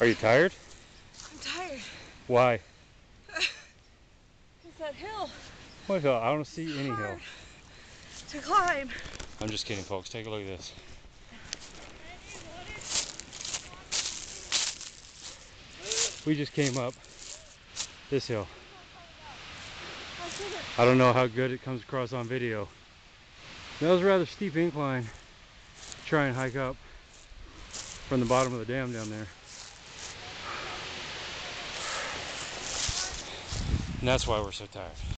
Are you tired? I'm tired. Why? It's that hill. What hill? I don't see any hill. To climb. I'm just kidding, folks. Take a look at this. We just came up this hill. I. I don't know how good it comes across on video. That was a rather steep incline to try and hike up from the bottom of the dam down there. And that's why we're so tired.